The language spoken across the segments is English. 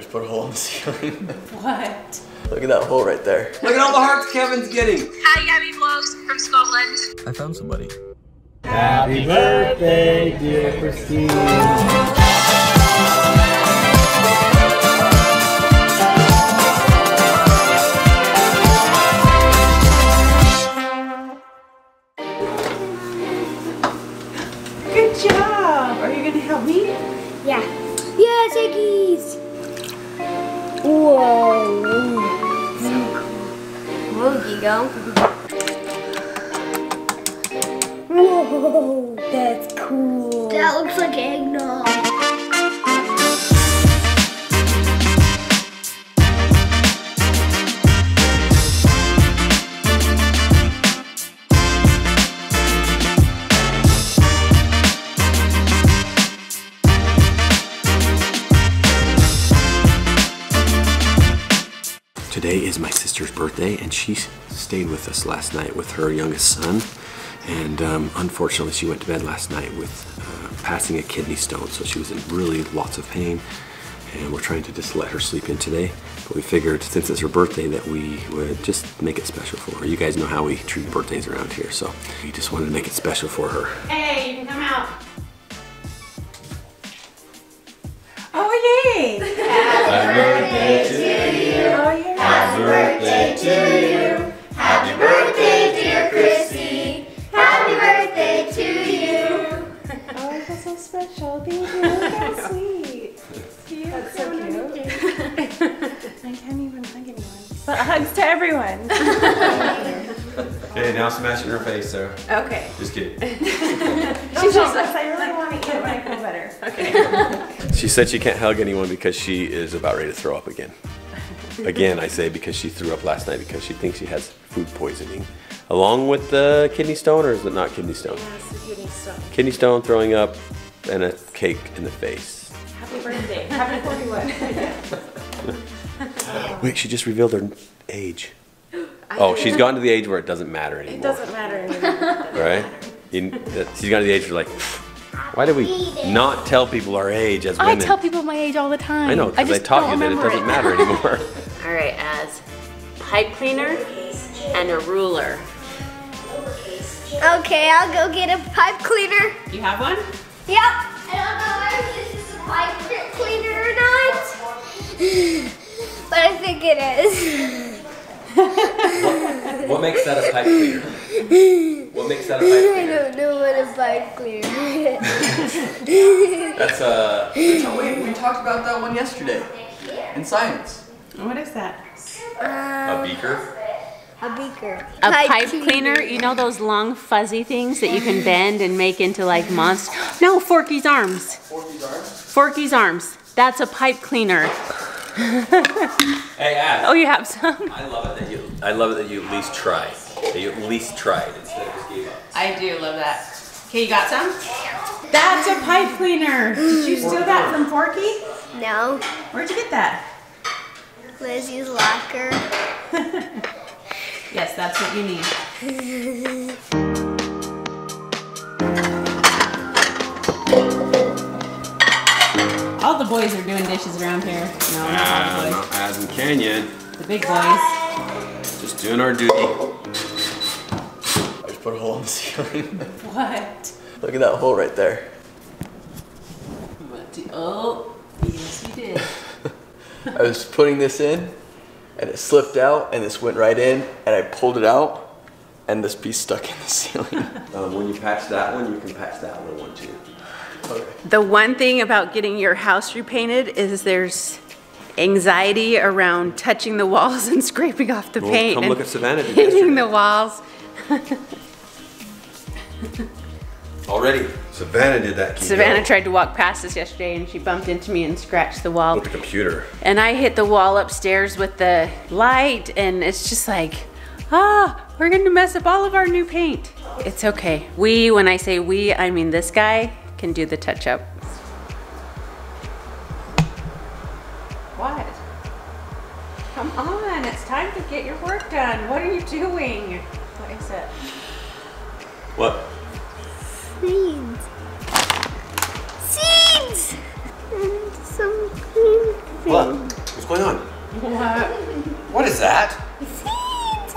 just put a hole in the ceiling. What? Look at that hole right there. Look at all the hearts Kevin's getting. Hi, Gabby Vlogs from Scotland. I found somebody. Happy birthday, dear Christine. Good job. Are you gonna help me? Yeah. Yes, Iggy's. Whoa. Whoa, you go. Whoa, that's cool. That looks like eggnog. Today is my sister's birthday, and she stayed with us last night with her youngest son. And um, unfortunately, she went to bed last night with uh, passing a kidney stone, so she was in really lots of pain. And we're trying to just let her sleep in today. But we figured, since it's her birthday, that we would just make it special for her. You guys know how we treat birthdays around here, so we just wanted to make it special for her. Hey, you can come out. Oh, yay! Happy birthday birthday to you. Happy birthday, dear Chrissy. Happy birthday to you. Oh, I feel so special. Thank you. Look how sweet. Cute. That's so cute. I can't even hug anyone. But hugs to everyone. Okay, now smash it in her face, Sarah. Okay. Just kidding. She's just like, I really want to eat it when I feel better. Okay. She said she can't hug anyone because she is about ready to throw up again. Again, I say because she threw up last night because she thinks she has food poisoning. Along with the kidney stone, or is it not kidney stone? Kidney stone, Kidney stone, throwing up, and a cake in the face. Happy birthday. Happy 41. Wait, she just revealed her age. Oh, she's gotten to the age where it doesn't matter anymore. It doesn't matter anymore. Right? You, that- she's gotten to the age where like, why do we not tell people our age as women? I tell people my age all the time. I know, because I, just taught you that it doesn't matter anymore. All right, as pipe cleaner and a ruler. Okay, I'll go get a pipe cleaner. You have one? Yep. I don't know if this is a pipe cleaner or not. But I think it is. what makes that a pipe cleaner? What makes that a pipe cleaner? I don't know what a pipe cleaner is. That's a. we, we talked about that one yesterday in science. What is that? A um, beaker? A beaker. A pipe, cleaner. you know those long fuzzy things that you can bend and make into like monster. No, Forky's arms. Forky's arms? Forky's arms. That's a pipe cleaner. Hey, Ash. Oh, you have some? I love it that you. I love it that you at least tried. That you at least tried instead of just gave up. I do love that. Okay, you got some? That's a pipe cleaner. Did you steal that from Forky? No. Where'd you get that? Lizzie's locker. Yes, that's what you need. All the boys are doing dishes around here. No, not all the boys. as in Canyon, The big boys. just doing our duty. I just put a hole in the ceiling. What? Look at that hole right there. What do, oh, yes you did. I was putting this in, and it slipped out, and this went right in, and I pulled it out, and this piece stuck in the ceiling. um, when you patch that one, you can patch that little one too. Okay. The one thing about getting your house repainted is there's anxiety around touching the walls and scraping off the Well, paint. come and look at Savannah did Hitting yesterday. the walls. Already, Savannah did that. Savannah tried to walk past us yesterday and she bumped into me and scratched the wall. with the computer. And I hit the wall upstairs with the light, and it's just like, ah, we're gonna mess up all of our new paint. It's okay. We, when I say we, I mean this guy can do the touch up. What? Come on, it's time to get your work done. What are you doing? What is it? What? Seeds. Seeds! And some green things. What? What's going on? What? What is that? Seeds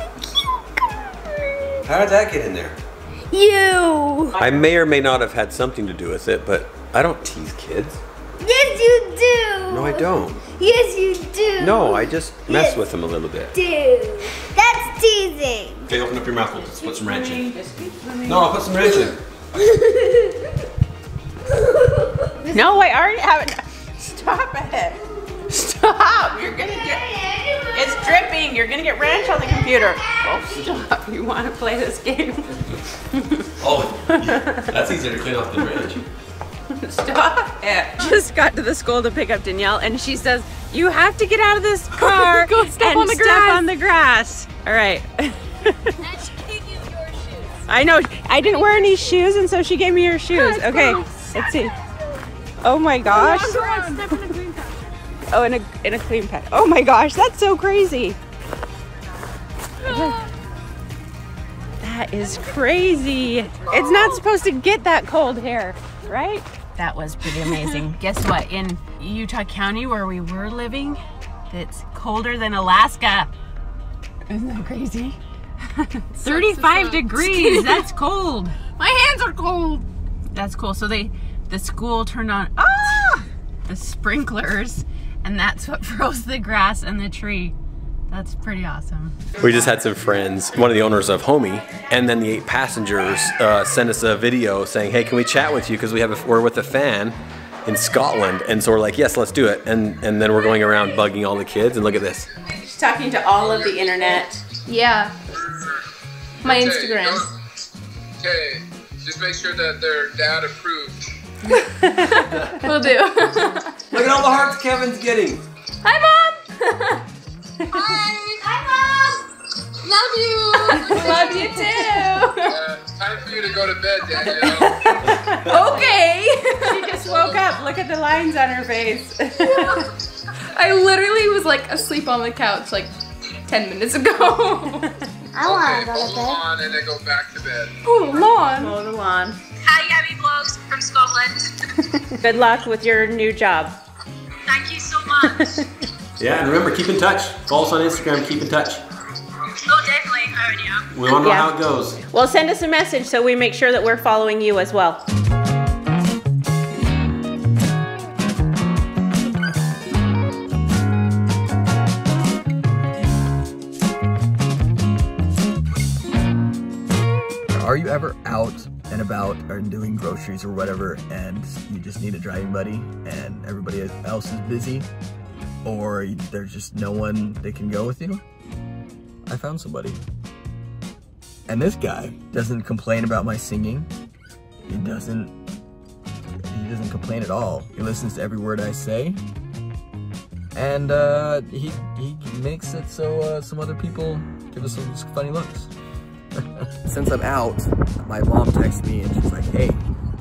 and cucumber. How did that get in there? You. I may or may not have had something to do with it, but I don't tease kids. Yes, you do. No, I don't. Yes, you do. No, I just mess Yes. with them a little bit. do. That's teasing. Okay, open up your mouth. Let's put some ranch in. No, I'll put some ranch in. No, I already have it. Stop it. Stop. You're gonna get. It's dripping. You're gonna get ranch on the computer. Oh, stop. You want to play this game? Oh, that's easier to clean off than ranch. Stop it. Just got to the school to pick up Danielle, and she says, You have to get out of this car Go step and on the step grass." on the grass. All right. I know. I didn't wear any shoes, and so she gave me her shoes. okay, let's see. Oh my gosh. Oh, in a in a clean pad. Oh my gosh, that's so crazy. Ah. That is crazy. It's not supposed to get that cold here, right? That was pretty amazing. Guess what? In Utah County, where we were living, it's colder than Alaska. Isn't that crazy? 35 degrees. That's cold. My hands are cold. That's cool. So they, the school turned on ah, the sprinklers, and that's what froze the grass and the tree. That's pretty awesome. We just had some friends, one of the owners of Homey, and then the eight passengers uh, sent us a video saying, "Hey, can we chat with you? Because we have a, we're with a fan in Scotland." And so we're like, "Yes, let's do it." And and then we're going around bugging all the kids. And look at this. She's talking to all of the internet. Yeah. My Okay, Instagram. Okay, just make sure that they're dad approved. We'll do. Look at all the hearts Kevin's getting. Hi, Mom. Hi, Hi! Love you! Love you too. uh, time for you to go to bed, Danielle. Okay. She just woke up. Look at the lines on her face. I literally was like asleep on the couch like 10 minutes ago. I want okay, to go to bed. on and then go back to bed. oh, lawn. Mow the lawn. Hi, Abby Vlogs from Scotland. Good luck with your new job. Thank you so much. Yeah, and remember, keep in touch. Follow us on Instagram. Keep in touch. oh, definitely. I already am. We want to know Yeah. how it goes. Well, send us a message so we make sure that we're following you as well. Are you ever out and about or doing groceries or whatever and you just need a driving buddy and everybody else is busy or there's just no one that can go with you? I found somebody. And this guy doesn't complain about my singing. He doesn't he doesn't complain at all. He listens to every word I say. And uh, he he makes it so uh, some other people give us some funny looks. Since I'm out, my mom texts me and she's like, hey,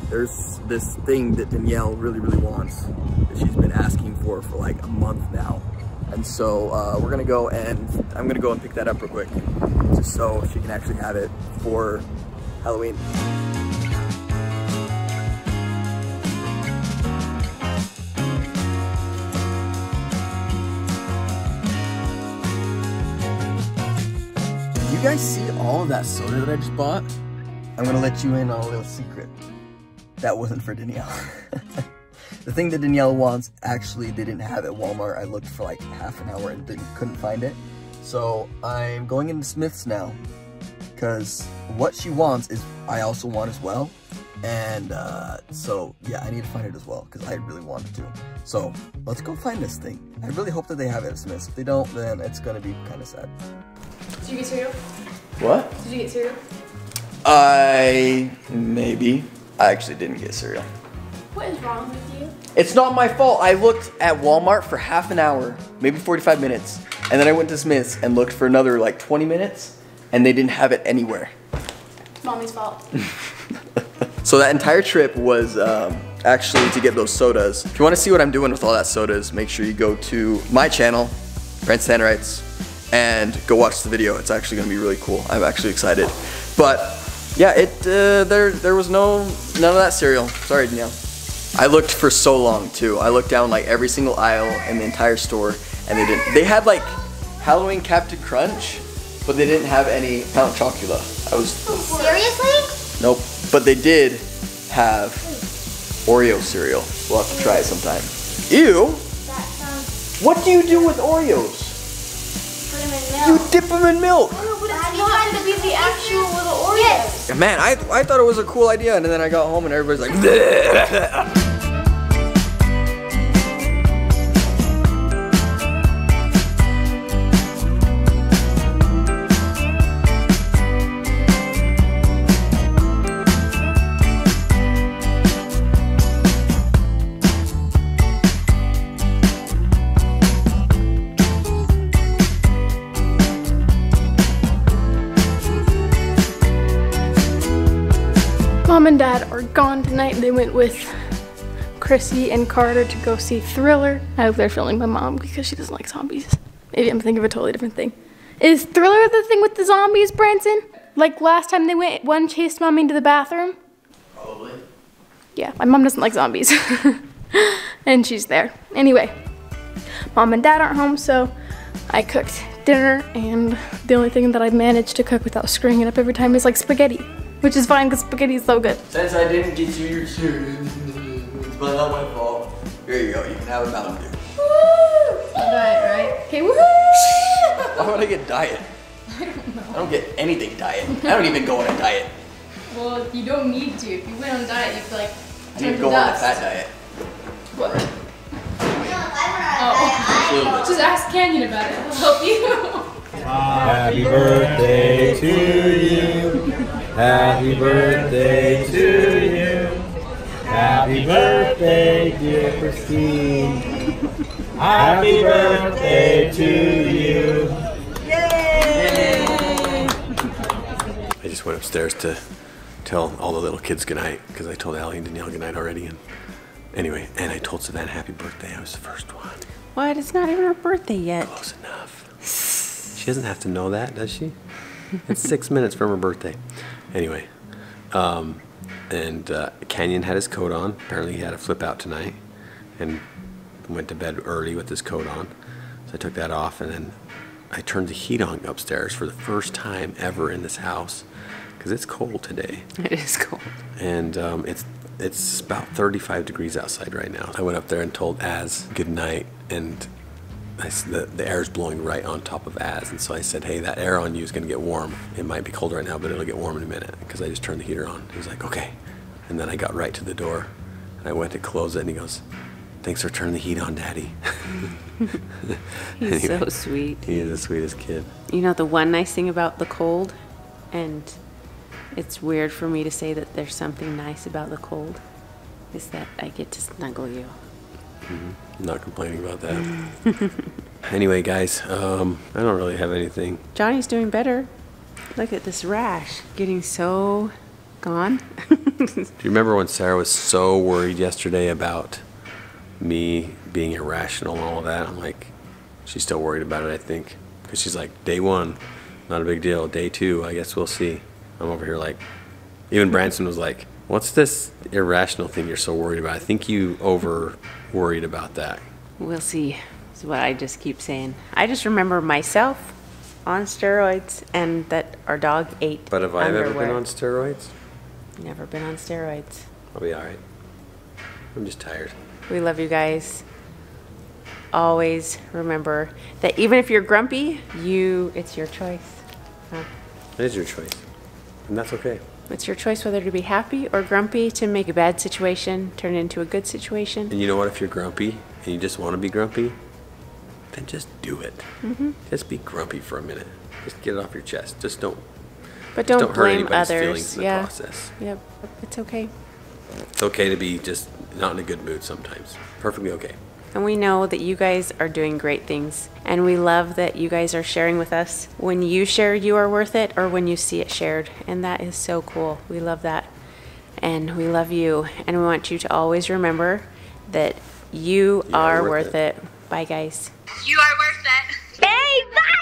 there's this thing that Danielle really, really wants that she's been asking for for like a month now. And so uh, we're gonna go and I'm gonna go and pick that up real quick just so she can actually have it for Halloween. You guys see all of that soda that I just bought? I'm gonna let you in on a little secret. That wasn't for Danielle. the thing that Danielle wants, actually they didn't have at Walmart. I looked for like half an hour and didn't, couldn't find it. So I'm going into Smith's now. Because what she wants is I also want as well. And uh, so yeah, I need to find it as well because I really wanted to. So let's go find this thing. I really hope that they have it at Smith's. If they don't, then it's gonna be kind of sad. Did you get cereal? What? Did you get cereal? I maybe. I actually didn't get cereal. What is wrong with you? It's not my fault. I looked at Walmart for half an hour, maybe 45 minutes, and then I went to Smith's and looked for another like 20 minutes, and they didn't have it anywhere. It's mommy's fault. So that entire trip was um, actually to get those sodas. If you want to see what I'm doing with all that sodas, make sure you go to my channel, Branson Tannerites, and go watch the video. It's actually going to be really cool. I'm actually excited. But yeah, it uh, there there was no none of that cereal. Sorry, Danielle. I looked for so long too. I looked down like every single aisle in the entire store and they didn't. They had like Halloween Captain Crunch, but they didn't have any Count Chocula. I was, Seriously? nope. But they did have Oreo cereal. We'll have to try it sometime. Ew, That sounds what do you do with Oreos? Put You dip them in milk. No, but it's not to be the actual little Oreos. Yes. Man, I, I thought it was a cool idea and then I got home and everybody's like, and Dad are gone tonight. They went with Chrissy and Carter to go see Thriller. I hope they're filming my mom because she doesn't like zombies. Maybe I'm thinking of a totally different thing. Is Thriller the thing with the zombies, Branson? Like last time they went, one chased mommy into the bathroom? Probably. Yeah, my mom doesn't like zombies. and she's there. Anyway, mom and dad aren't home, so I cooked dinner, and the only thing that I've managed to cook without screwing it up every time is like spaghetti, which is fine because spaghetti is so good. Since I didn't get you your shoes, it's not my fault. Here you go, you can have a Mountain Dew. Diet, right? Okay, woohoo! Why would I get diet? I don't know. I don't get anything diet. I don't even go on a diet. Well, you don't need to. If you went on a diet, you'd be like I need to go on a fat diet. What? No, Oh. A little bit. Just ask Canyon about it. He'll help you. Happy birthday to you. Happy birthday to you. Happy birthday, dear Christine. Happy birthday to you. Yay! I just went upstairs to tell all the little kids goodnight because I told Allie and Danielle goodnight already. And anyway, and I told Savannah happy birthday. I was the first one. What? It's not even her birthday yet. Close enough. She doesn't have to know that, does she? It's six minutes from her birthday. Anyway, um, and uh, Canyon had his coat on. Apparently, he had a flip out tonight, and went to bed early with his coat on. So I took that off, and then I turned the heat on upstairs for the first time ever in this house because it's cold today. It is cold. and um, it's it's about 35 degrees outside right now. I went up there and told Az good night, and I the, the is blowing right on top of Az, and so I said, hey, that air on you is going to get warm. It might be cold right now, but it'll get warm in a minute because I just turned the heater on. He was like, okay. And then I got right to the door, and I went to close it, and he goes, thanks for turning the heat on, Daddy. He's so sweet. He is the sweetest kid. You know, the one nice thing about the cold, and it's weird for me to say that there's something nice about the cold, is that I get to snuggle you. I'm not complaining about that. anyway, guys, um, I don't really have anything. Johnny's doing better. Look at this rash getting so gone. Do you remember when Sarah was so worried yesterday about me being irrational and all of that? I'm like, she's still worried about it, I think. Because she's like, day one, not a big deal. Day two, I guess we'll see. I'm over here like, even Branson was like, what's this irrational thing you're so worried about? I think you over worried about that. We'll see, is what I just keep saying. I just remember myself on steroids and that our dog ate But have I ever been on steroids? Never been on steroids. I'll be all right. I'm just tired. We love you guys. Always remember that even if you're grumpy, you it's your choice. Huh? It is your choice. And that's okay. It's your choice whether to be happy or grumpy to make a bad situation turn into a good situation. And you know what? If you're grumpy and you just want to be grumpy, then just do it. Mhm. Just be grumpy for a minute. Just get it off your chest. Just don't. But don't, hurt blame others. feelings in the yeah. process. Yep. It's okay. It's okay to be just not in a good mood sometimes. Perfectly okay. And we know that you guys are doing great things. And we love that you guys are sharing with us when you share you are worth it or when you see it shared. And that is so cool. We love that. And we love you. And we want you to always remember that you, are, worth, it. Bye, guys. You are worth it. Hey, bye,